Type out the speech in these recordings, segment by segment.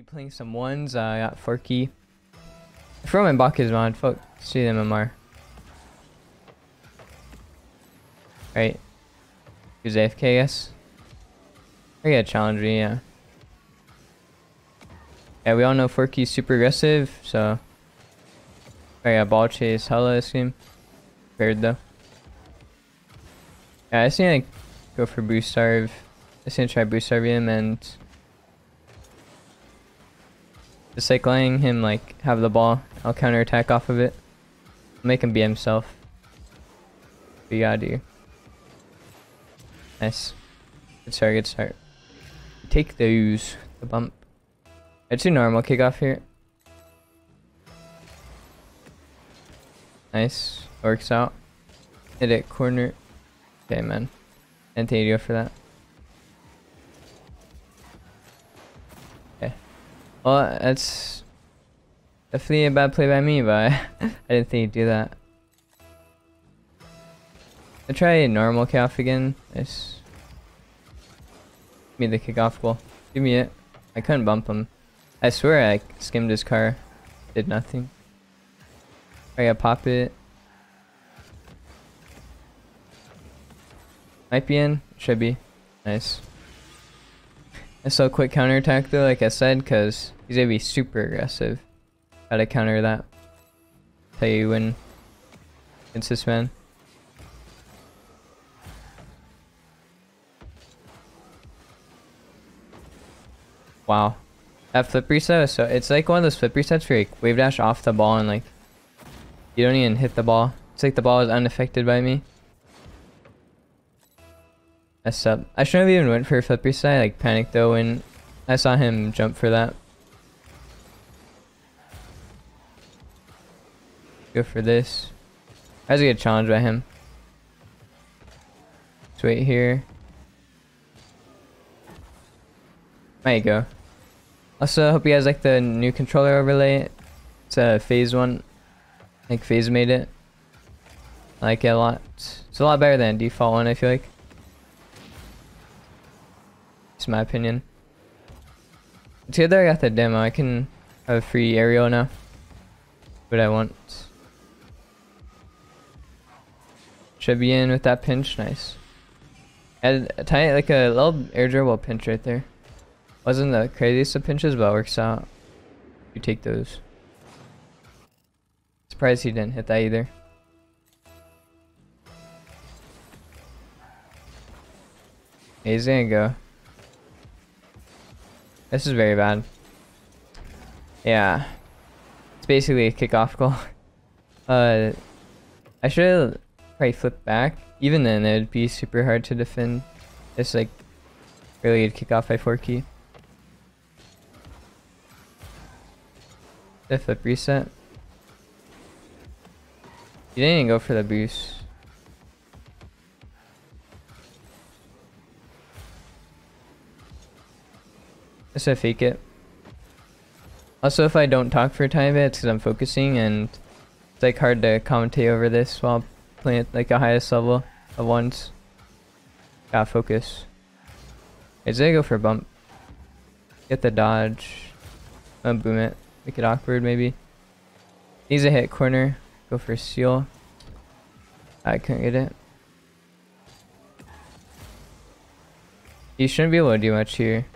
be playing some ones. Uh, I got Forky. Throw my BakkesMod. Fuck. See them MR. Right. Who's AFK, I guess? I get challenge me, yeah. Yeah, we all know Forky's super aggressive, so. I got ball chase hella this game. Paired though. Yeah, I just need to go for boost starve. I just need to try boost starve him and just like letting him like have the ball. I'll counter attack off of it. Make him be himself. We gotta do. Nice. Good start, good start. Take those. The bump. It's a normal kickoff here. Nice. Works out. Hit it corner. Okay, man. Anti for that. Well, that's definitely a bad play by me, but I didn't think he'd do that. I try a normal kickoff again. Nice. Give me the kickoff goal. Give me it. I couldn't bump him. I swear I skimmed his car. Did nothing. I gotta pop it. Might be in. Should be. Nice. A quick counter attack though, like I said, because he's gonna be super aggressive. Gotta counter that. Tell you when against this man. Wow. That flip reset, so it's like one of those flip resets where you wave dash off the ball and like you don't even hit the ball. It's like the ball is unaffected by me. Messed up. I shouldn't have even went for a flip side. I like panicked though when I saw him jump for that. Go for this. I was a good challenge by him. Let's wait here. There you go. Also, hope you guys like the new controller overlay. It's a phase one. I think phase made it. I like it a lot. It's a lot better than default one, I feel like. It's my opinion. It's good that I got the demo. I can have a free aerial now. But I want. Should be in with that pinch. Nice. Had a tiny, like a little air dribble pinch right there. Wasn't the craziest of pinches, but works out. You take those. Surprised he didn't hit that either. He's gonna go. This is very bad. Yeah. It's basically a kickoff goal. uh, I should probably flip back. Even then, it would be super hard to defend. It's like really good kickoff by Forky. The flip reset. You didn't even go for the boost. To fake it. Also, if I don't talk for a time, it's because I'm focusing and it's like hard to commentate over this while playing at like the highest level of ones. Gotta focus. Is they go for a bump? Get the dodge. i boom it. Make it awkward maybe. Needs a hit corner. Go for a seal. I couldn't get it. You shouldn't be able to do much here.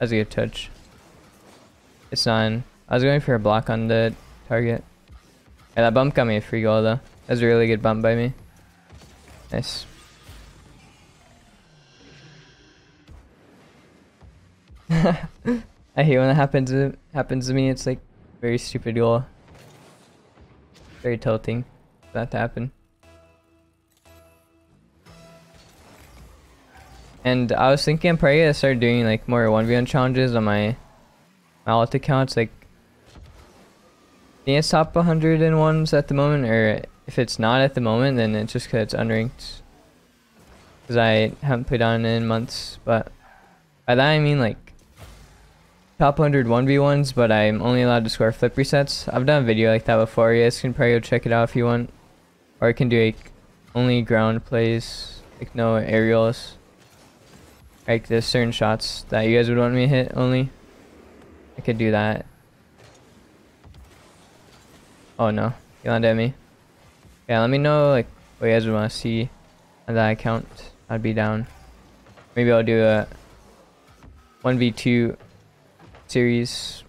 That's a good touch. It's nine. I was going for a block on the target. Yeah, that bump got me a free goal though. That was a really good bump by me. Nice. I hate when that happens to, happens to me. It's like very stupid goal. Very tilting that to happen. And I was thinking I'm probably gonna start doing like more 1v1 challenges on my mallet accounts. Like, I think it's top 101s at the moment, or if it's not at the moment, then it's just because it's unranked. Because I haven't played on in months, but by that I mean like top 100 1v1s, but I'm only allowed to score flip resets. I've done a video like that before. You guys can probably go check it out if you want. Or I can do like only ground plays, like no aerials. Like there's certain shots that you guys would want me to hit only. I could do that. Oh no, he landed at me. Yeah, let me know like what you guys would want to see on that account. I'd be down. Maybe I'll do a 1v2 series.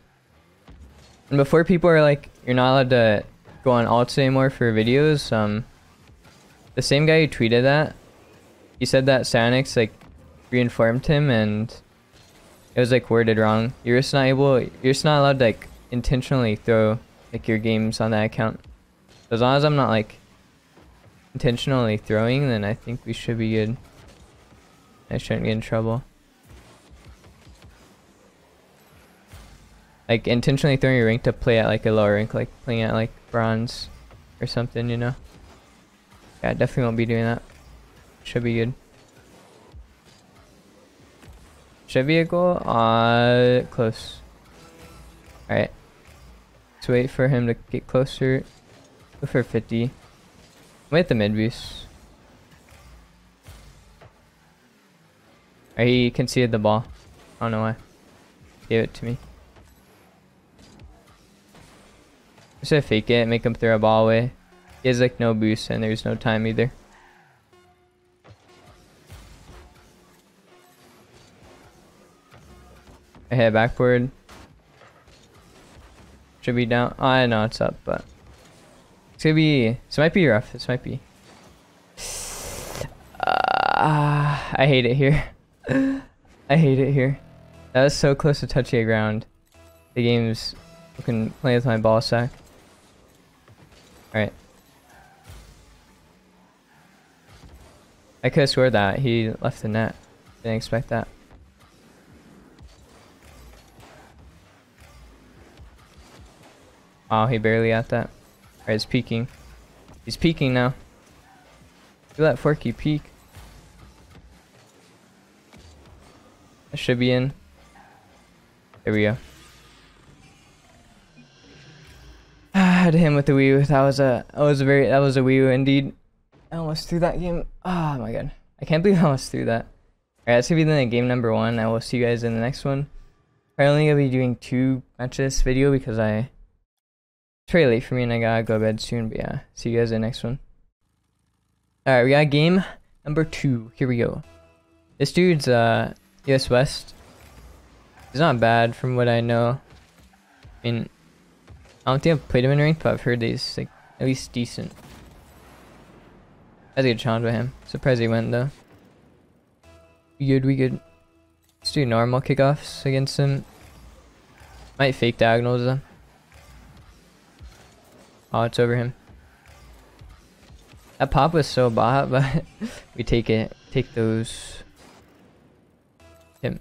And before people are like, you're not allowed to go on alts anymore for videos, um, the same guy who tweeted that, he said that Psyonix like reinformed him and it was like worded wrong. You're just not able, you're just not allowed to like intentionally throw like your games on that account. So as long as I'm not like intentionally throwing, then I think we should be good. I shouldn't get in trouble. Like intentionally throwing your rank to play at like a lower rank, like playing at like bronze or something, you know? Yeah, definitely won't be doing that. Should be good. Should be a goal? Uh, close. Alright. Let's wait for him to get closer. Go for 50. Wait at the mid boost. He conceded the ball. I don't know why. Gave it to me. Just to fake it, make him throw a ball away. He has like no boost and there's no time either. I hit backboard. Should be down. Oh, I know it's up, but it's gonna be. This might be rough. This might be. Uh, I hate it here. I hate it here. That was so close to the ground. The game's looking playing with my ball sack. Alright. I could have swore that he left the net. Didn't expect that. Oh, he barely at that. Alright, he's peeking. He's peeking now. At that Forky peek. I should be in. There we go. I had him with the Wii U. That was a that was a very that was a Wii U indeed. I almost threw that game. Ah, oh my god. I can't believe I almost threw that. Alright, that's gonna be the game number one. I will see you guys in the next one. Only gonna be doing two matches this video because I it's pretty late for me and I gotta go to bed soon, but yeah. See you guys in the next one. Alright, we got game number two. Here we go. This dude's uh US West. He's not bad from what I know. I mean I don't think I've played him in rank, but I've heard he's like at least decent. That's a good challenge with him. Surprised he went though. We good, we good. Let's do normal kickoffs against him. Might fake diagonals though. Oh, it's over him. That pop was so bot, but we take it. Take those. Him.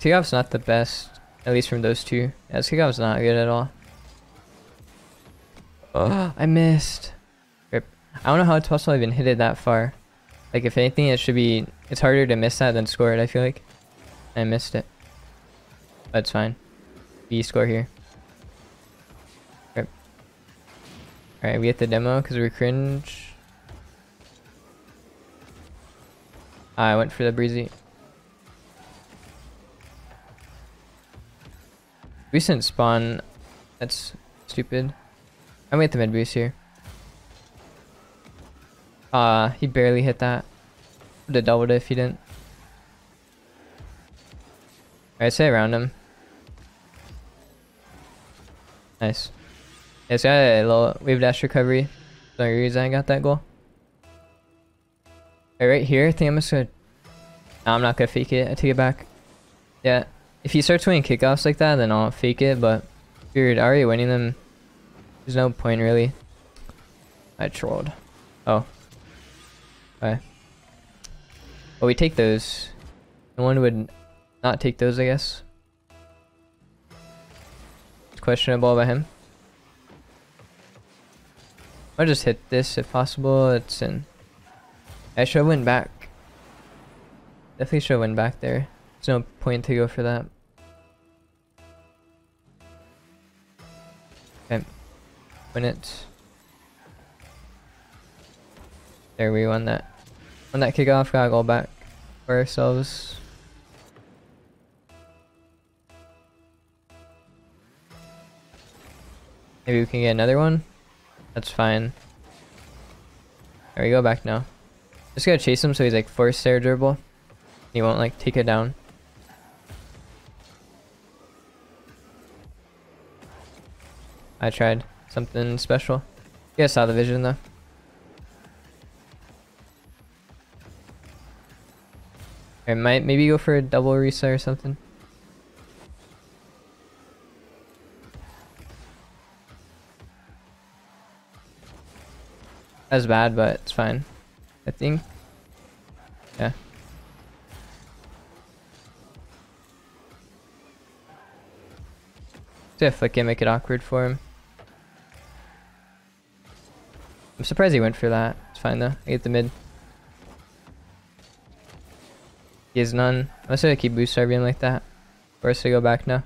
Kickoff's not the best, at least from those two. Yeah, kickoff's not good at all. Oh, I missed. Rip. I don't know how it's possible I even hit it that far. Like, if anything, it should be... It's harder to miss that than score it, I feel like. I missed it. That's fine. B score here. Alright, we get the demo because we're cringe. I went for the breezy. Recent spawn. That's stupid. I'm at the mid boost here. Uh, he barely hit that. Would have doubled it if he didn't. Alright, say around him. Nice. Yeah, so I had a little wave dash recovery. So reason I got that goal. Right, right here, I think I'm just gonna... No, I'm not gonna fake it. I take it back. Yeah, if he starts winning kickoffs like that, then I'll fake it, but if you're already winning them, there's no point really. I trolled. Oh. Okay. Well, we take those. No one would not take those, I guess. Questionable by him. I'll just hit this if possible. It's in. I should have went back. Definitely should have went back there. There's no point to go for that. Okay. Win it. There we won that. Won that kickoff, gotta go back for ourselves. Maybe we can get another one. That's fine. There we go back now. Just gotta chase him so he's like force air dribble. He won't like take it down. I tried something special. You guys saw the vision though. I might maybe go for a double reset or something. That's bad, but it's fine. I think. Yeah. See if I can make it awkward for him. I'm surprised he went for that. It's fine though. I get the mid. He has none. I'm Unless I keep boost being like that. Forced to go back now.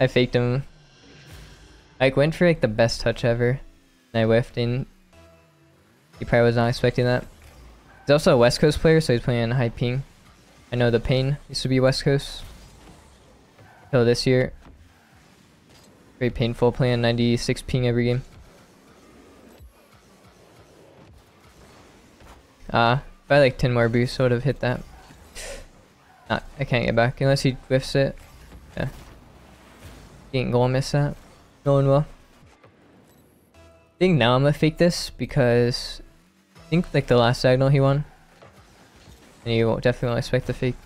I faked him. I went for like the best touch ever. And I whiffed and he probably was not expecting that. He's also a West Coast player, so he's playing on high ping. I know the pain used to be West Coast. Till this year. Very painful playing 96 ping every game. Ah, uh, if I like 10 more boosts, I would have hit that. I can't get back unless he whiffs it. Yeah. He ain't gonna miss that. No one will. I think now I'm gonna fake this because I think like the last signal he won. And you won't definitely won't expect the fake.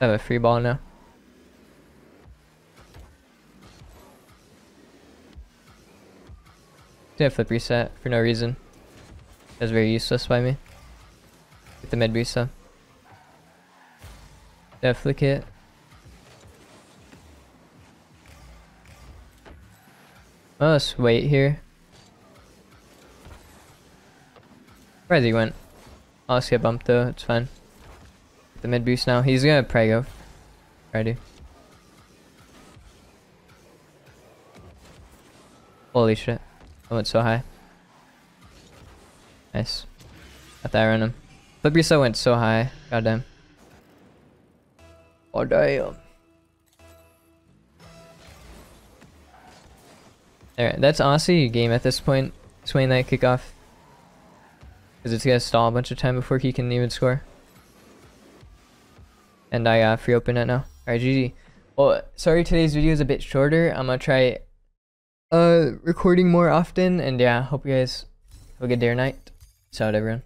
I have a free ball now. Did flip reset for no reason. That's very useless by me. Get the. Did flick it. Oh, let's wait here. Where he went? I'll just get bumped though, it's fine. The mid boost now. He's gonna prego. Ready. Holy shit. I went so high. Nice. Got that. Flip reset went so high. Goddamn. Oh damn. There, that's honestly game at this point. Swing that kickoff. Because it's gonna stall a bunch of time before he can even score. And I uh, free open it now. Alright, GG. Well, sorry today's video is a bit shorter. I'm gonna try uh recording more often. And yeah, hope you guys have a good day or night. Peace out, everyone.